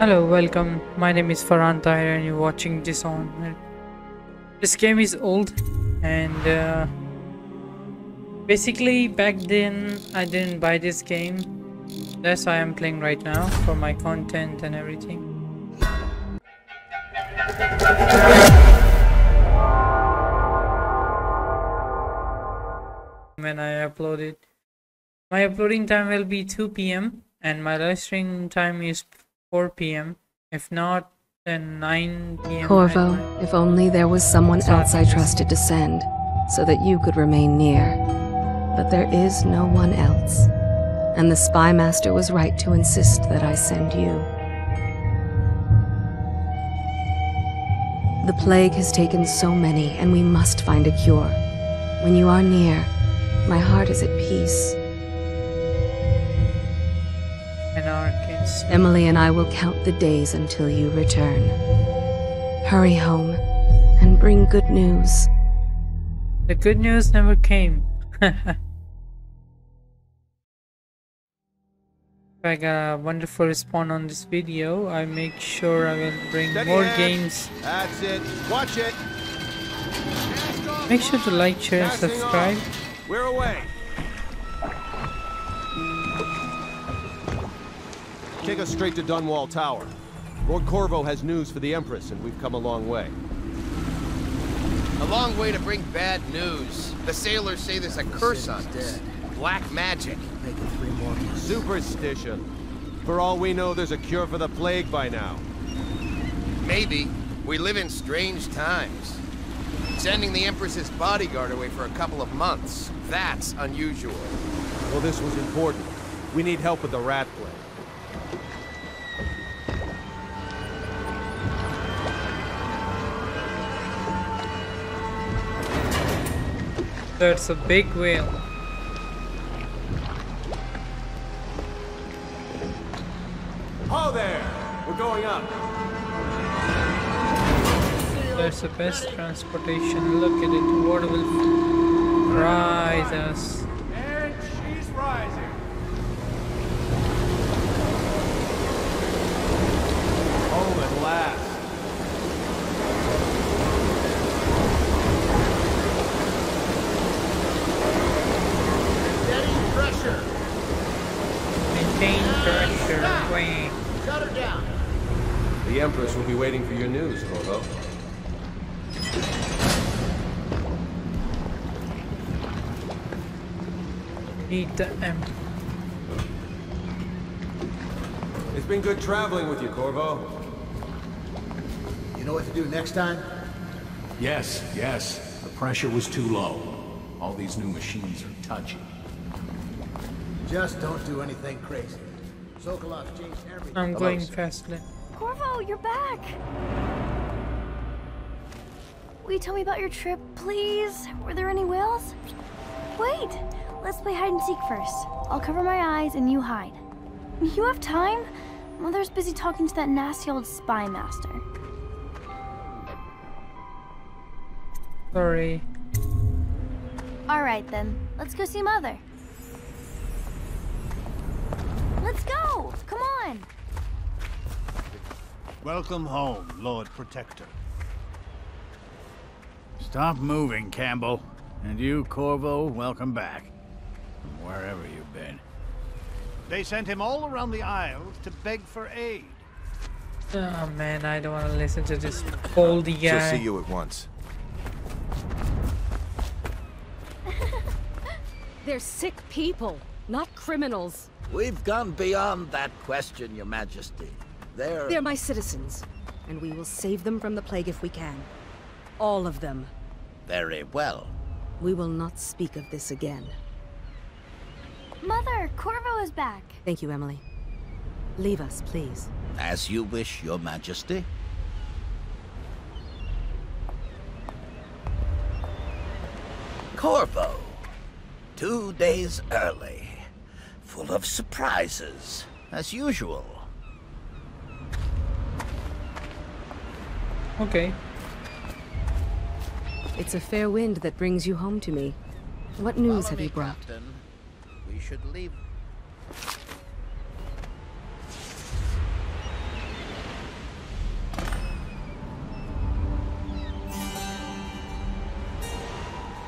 Hello, welcome. My name is Farhan Tahir and you're watching this Dishonored. This game is old and uh, basically back then I didn't buy this game. That's why I'm playing right now for my content and everything. When I upload it. My uploading time will be 2 p.m. and my live stream time is 4 p.m. If not, then 9 p.m. Corvo, if only there was someone else I trusted to send, so that you could remain near. But there is no one else. And the Spy Master was right to insist that I send you. The plague has taken so many, and we must find a cure. When you are near, my heart is at peace. Emily and I will count the days until you return. Hurry home and bring good news. The good news never came. I got a wonderful response on this video, I make sure I will bring Steady more games. That's it. Watch it. Make sure to like, share, and subscribe. We're away. Take us straight to Dunwall Tower. Lord Corvo has news for the Empress, and we've come a long way. A long way to bring bad news. The sailors say there's a curse on us. Black magic. Making three more. Superstition. For all we know, there's a cure for the plague by now. Maybe. We live in strange times. Sending the Empress's bodyguard away for a couple of months. That's unusual. Well, this was important. We need help with the rat plague. That's a big whale. Oh there! We're going up. That's the best transportation. Look at it. Water will rise us. Meet the Empress. It's been good traveling with you, Corvo. You know what to do next time? Yes, yes. The pressure was too low. All these new machines are touchy. Just don't do anything crazy. Sokolov changed everything. I'm going fastly. Corvo, you're back! Will you tell me about your trip, please? Were there any whales? Wait! Let's play hide and seek first. I'll cover my eyes and you hide. You have time? Mother's busy talking to that nasty old spy master. Sorry. Alright then, let's go see Mother. Let's go! Come on! Welcome home, Lord Protector. Stop moving, Campbell. And you, Corvo, welcome back. From wherever you've been. They sent him all around the Isles to beg for aid. Oh man, I don't want to listen to this foldy guy. She'll see you at once. They're sick people, not criminals. We've gone beyond that question, Your Majesty. They're... They're my citizens, and we will save them from the plague if we can. All of them. Very well. We will not speak of this again. Mother, Corvo is back. Thank you, Emily. Leave us, please. As you wish, Your Majesty. Corvo. Two days early. Full of surprises, as usual. Okay. It's a fair wind that brings you home to me. What news Follow have me, you brought? Captain. We should leave.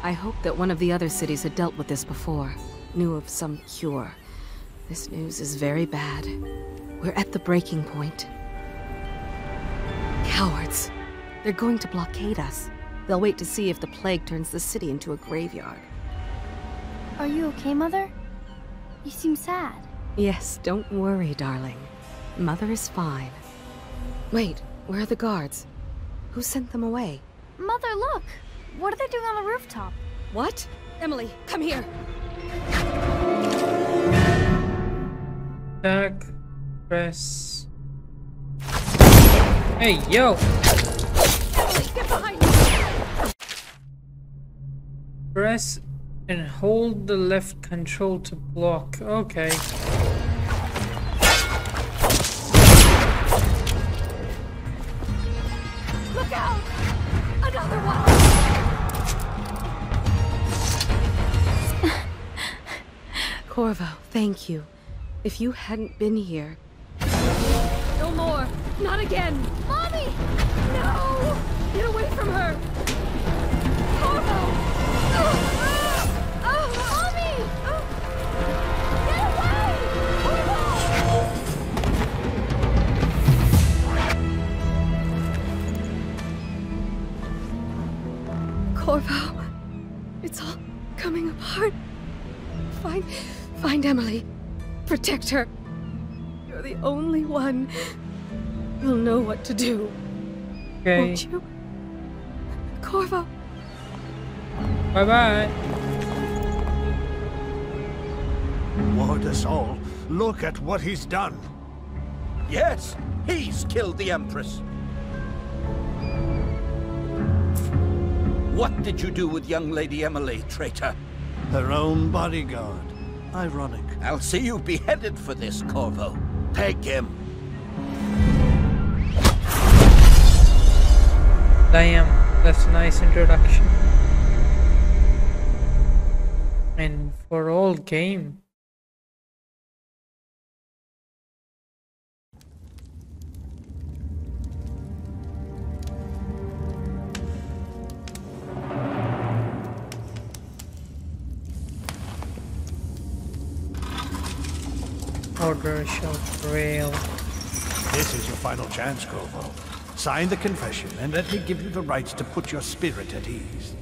I hope that one of the other cities had dealt with this before, knew of some cure. This news is very bad. We're at the breaking point. Cowards. They're going to blockade us. They'll wait to see if the plague turns the city into a graveyard. Are you okay, Mother? You seem sad. Yes, don't worry, darling. Mother is fine. Wait, where are the guards? Who sent them away? Mother, look! What are they doing on the rooftop? What? Emily, come here! Attack. Press. Hey, yo! Emily, get behind me! Press and hold the left control to block. Okay. Look out! Another one! Corvo, thank you. If you hadn't been here... No more! Not again! Mommy! No! Get away from her! Corvo, it's all coming apart. Find, find Emily. Protect her. You're the only one who'll know what to do. Okay. Won't you? Corvo. Bye bye. Ward us all. Look at what he's done. Yes, he's killed the Empress. What did you do with young Lady Emily, traitor? Her own bodyguard. Ironic. I'll see you beheaded for this, Corvo. Take him. Damn, that's a nice introduction. And for all game. Order shall prevail. This is your final chance, Corvo. Sign the confession, and let me give you the rites to put your spirit at ease.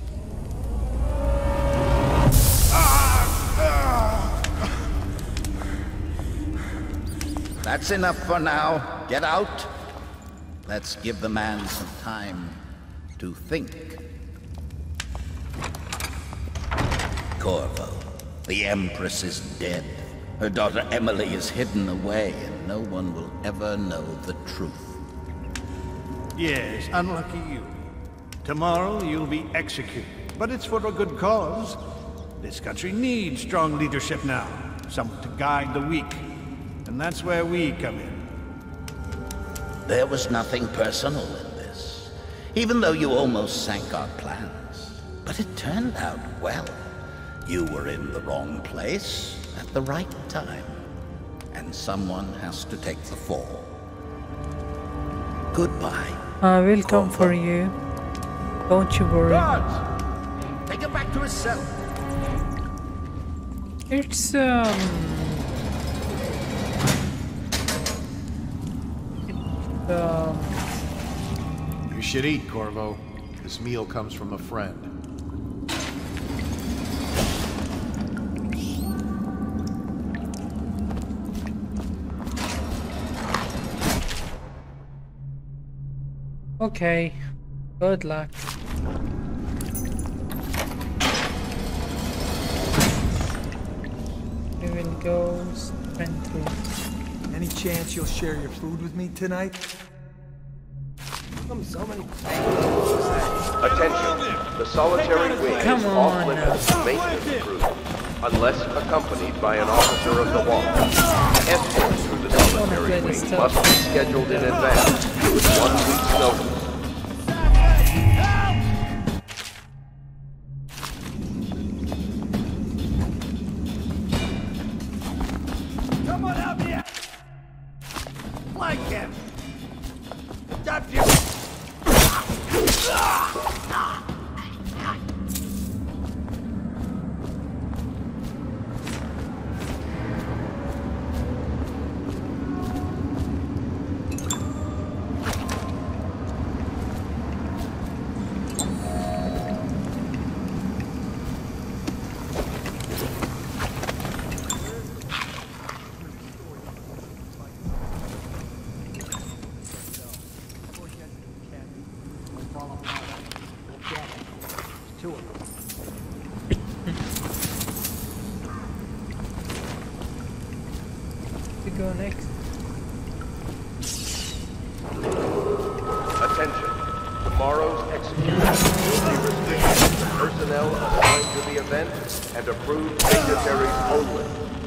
That's enough for now. Get out. Let's give the man some time to think. Corvo, the Empress is dead. Her daughter Emily is hidden away, and no one will ever know the truth. Yes, unlucky you. Tomorrow you'll be executed, but it's for a good cause. This country needs strong leadership now, someone to guide the weak. And that's where we come in. There was nothing personal in this, even though you almost sank our plans. But it turned out well. You were in the wrong place at the right time, and someone has to take the fall. Goodbye. I will come for you. Don't you worry. Guards! Take him back to his cell. It's um it's, um You should eat, Corvo. This meal comes from a friend. Okay. Good luck. We will go sprint through. Any chance you'll share your food with me tonight? Come so many Attention. The solitary wing Come is off limits to maintenance crew, unless accompanied by an officer of the wall. Escort through the solitary wing must be scheduled in advance, with one week's notice. Personnel assigned to the event and approved dignitaries only.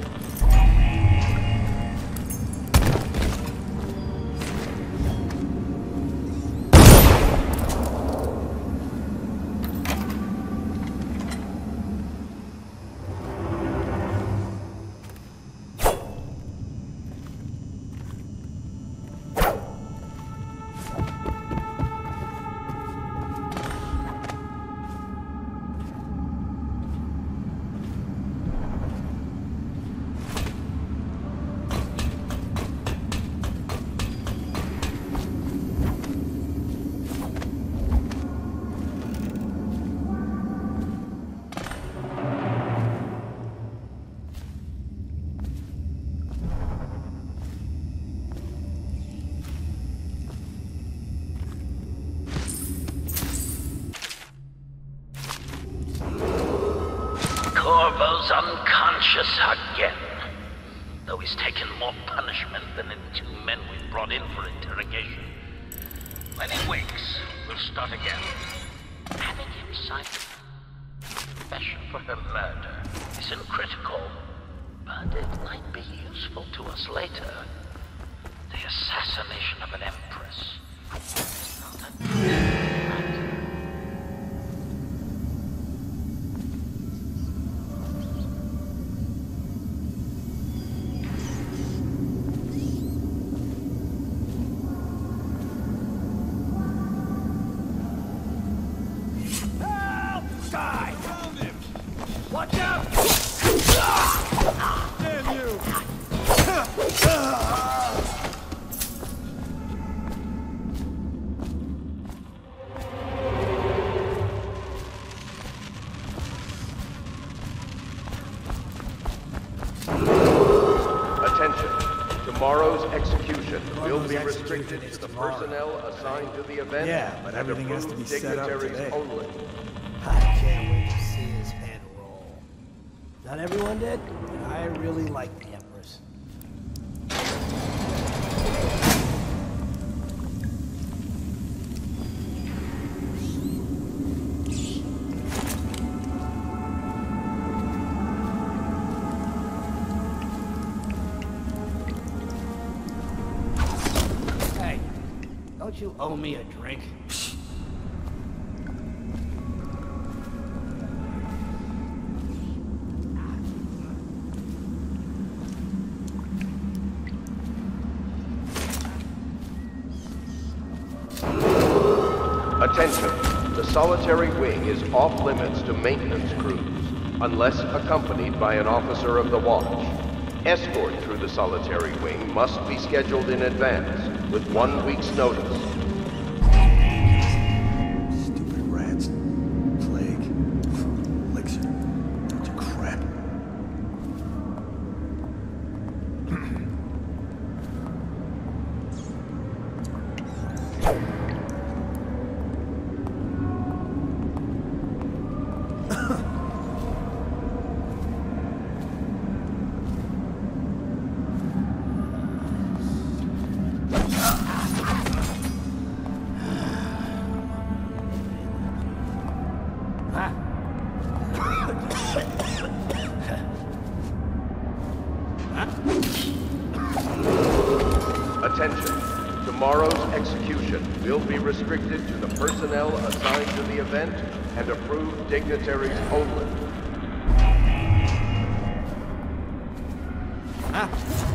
Restricted to the personnel assigned to the event Yeah, but everything has to be set up today. only. I can't wait to see his head roll. Not everyone did, but I really like the you owe me a drink? Attention. The solitary wing is off limits to maintenance crews, unless accompanied by an officer of the watch. Escort through the solitary wing must be scheduled in advance, with one week's notice. Attention. Tomorrow's execution will be restricted to the personnel assigned to the event and approved dignitaries only. Where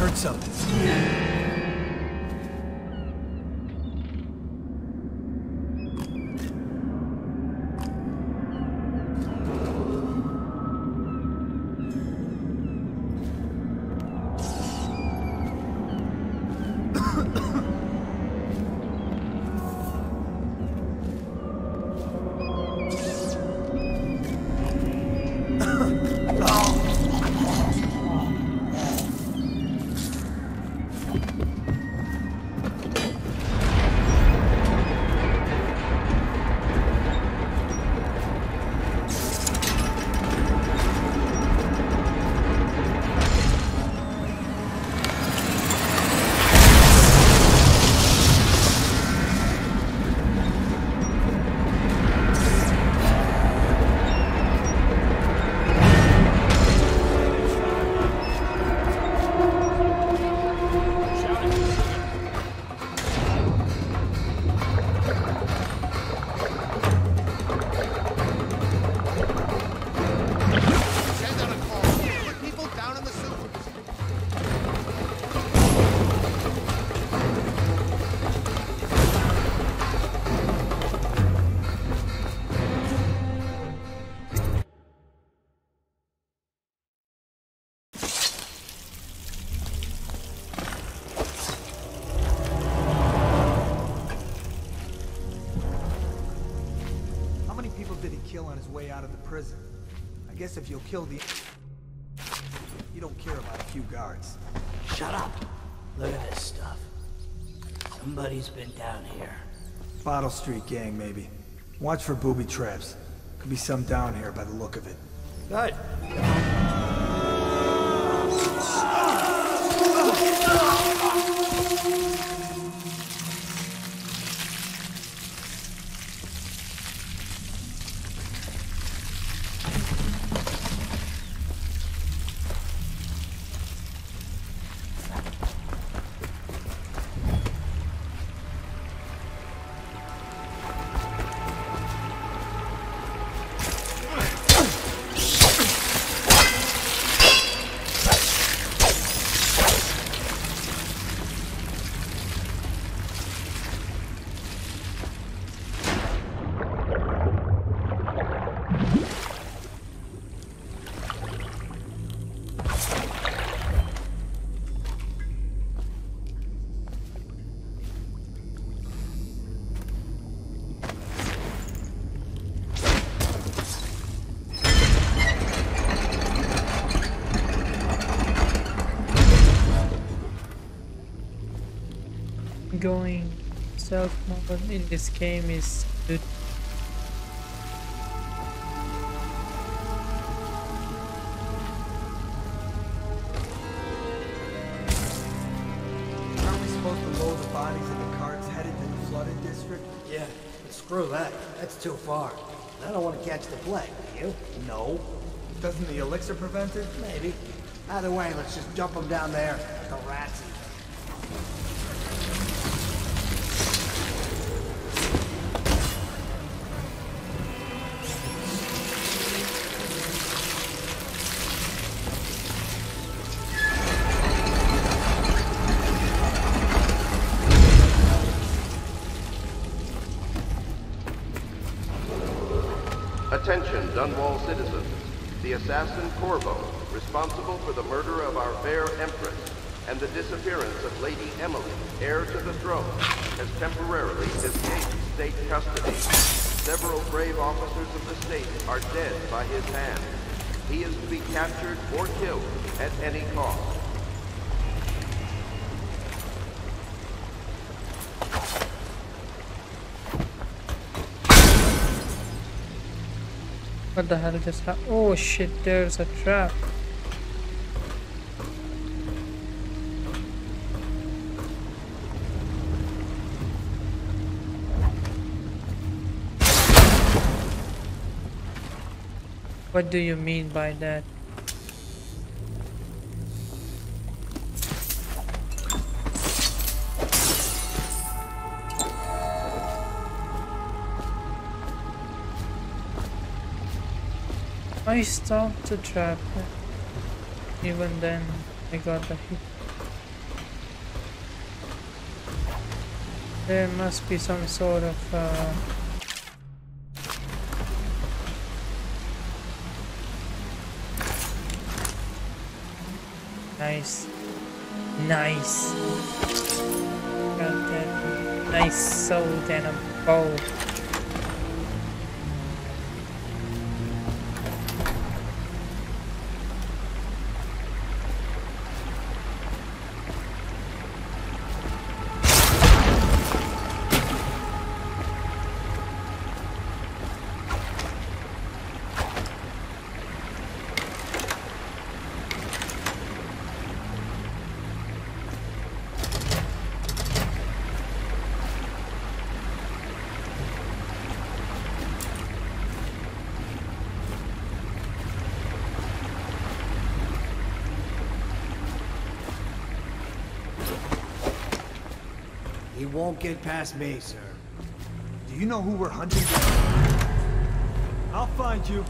Heard something. Guess if you'll kill the... You don't care about a few guards. Shut up. Look at this stuff. Somebody's been down here. Bottle Street gang, maybe. Watch for booby traps. Could be some down here by the look of it. Good. Going stealth mode in this game is good. Aren't we supposed to load the bodies in the carts headed to the flooded district? Yeah, but screw that. That's too far. I don't want to catch the plague, do you? No. Doesn't the elixir prevent it? Maybe. Either way, let's just dump them down there. The rats Attention, Dunwall citizens. The assassin Corvo, responsible for the murder of our fair Empress and the disappearance of Lady Emily, heir to the throne, has temporarily escaped state custody. Several brave officers of the state are dead by his hand. He is to be captured or killed at any cost. What the hell just happened? Oh shit, there's a trap. What do you mean by that? I stopped the trap. Even then, I got the hit. There must be some sort of uh, nice, nice. Got that nice sword and a bow. Won't get past me, sir. Do you know who we're hunting? I'll find you.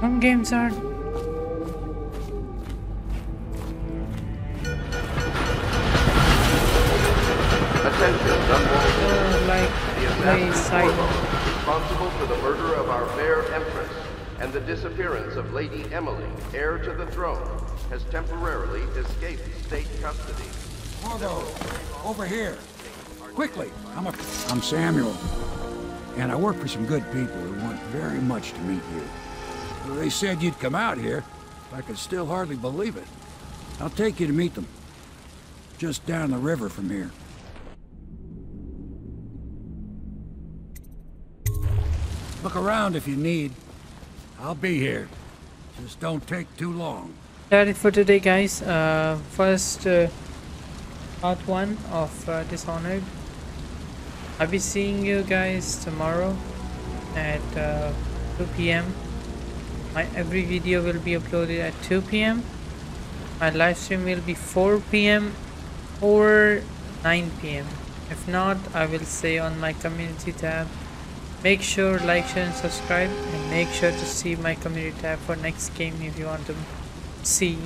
Some games are Attention, Dunwall. uh, like The play assassin side. Responsible for the murder of our fair empress and the disappearance of Lady Emily, heir to the throne, has temporarily escaped state custody. Corvo, over here. Quickly. I'm a... I'm Samuel. And I work for some good people who want very much to meet you. They said you'd come out here. I could still hardly believe it. I'll take you to meet them. Just down the river from here. Look around if you need. I'll be here. Just don't take too long. That it for today, guys. Uh, first uh, part one of uh, Dishonored. I'll be seeing you guys tomorrow at uh, 2 p.m. My every video will be uploaded at 2 p.m. My live stream will be 4 p.m. or 9 p.m. If not, I will say on my community tab. Make sure like, share, and subscribe, and make sure to see my community tab for next game if you want to see.